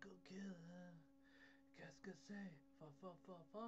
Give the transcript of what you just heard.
Michael Kidde. Qu'est-ce que c'est? For, for, for, for,